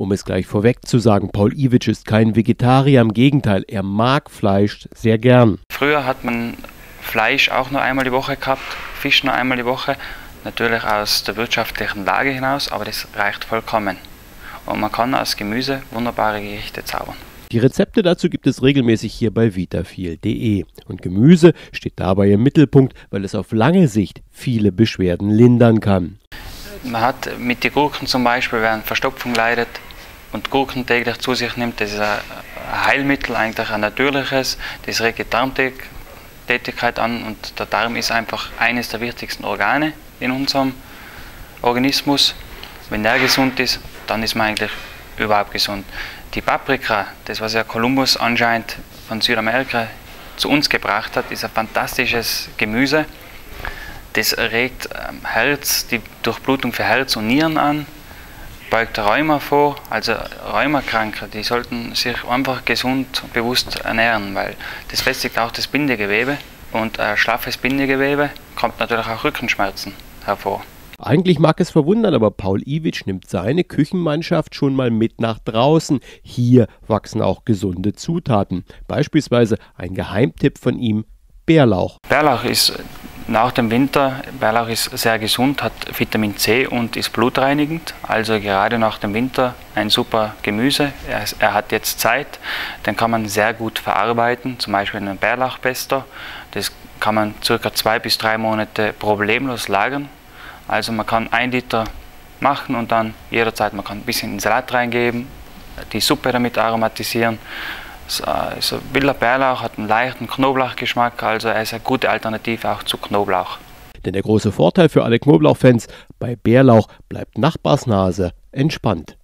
Um es gleich vorweg zu sagen, Paul Iwitsch ist kein Vegetarier, im Gegenteil, er mag Fleisch sehr gern. Früher hat man Fleisch auch nur einmal die Woche gehabt, Fisch nur einmal die Woche, natürlich aus der wirtschaftlichen Lage hinaus, aber das reicht vollkommen. Und man kann aus Gemüse wunderbare Gerichte zaubern. Die Rezepte dazu gibt es regelmäßig hier bei vitafil.de. Und Gemüse steht dabei im Mittelpunkt, weil es auf lange Sicht viele Beschwerden lindern kann. Man hat mit den Gurken zum Beispiel, wer an Verstopfung leidet und Gurken täglich zu sich nimmt, das ist ein Heilmittel, eigentlich ein natürliches, das regt die Darmtätigkeit an und der Darm ist einfach eines der wichtigsten Organe in unserem Organismus. Wenn der gesund ist, dann ist man eigentlich überhaupt gesund. Die Paprika, das was ja Kolumbus anscheinend von Südamerika zu uns gebracht hat, ist ein fantastisches Gemüse. Das regt ähm, Herz, die Durchblutung für Herz und Nieren an, beugt Rheuma vor. Also Rheumakranke, die sollten sich einfach gesund und bewusst ernähren, weil das festigt auch das Bindegewebe und ein schlaffes Bindegewebe kommt natürlich auch Rückenschmerzen hervor. Eigentlich mag es verwundern, aber Paul Iwitsch nimmt seine Küchenmannschaft schon mal mit nach draußen. Hier wachsen auch gesunde Zutaten. Beispielsweise ein Geheimtipp von ihm, Bärlauch. Bärlauch ist nach dem Winter, Bärlauch ist sehr gesund, hat Vitamin C und ist blutreinigend. Also gerade nach dem Winter ein super Gemüse. Er, er hat jetzt Zeit, den kann man sehr gut verarbeiten, zum Beispiel in einem Bärlauchpesto. Das kann man circa zwei bis drei Monate problemlos lagern also man kann ein Liter machen und dann jederzeit, man kann ein bisschen Salat reingeben, die Suppe damit aromatisieren. So, also wilder Bärlauch hat einen leichten Knoblauchgeschmack, also er ist eine gute Alternative auch zu Knoblauch. Denn der große Vorteil für alle Knoblauchfans, bei Bärlauch bleibt Nachbarsnase entspannt.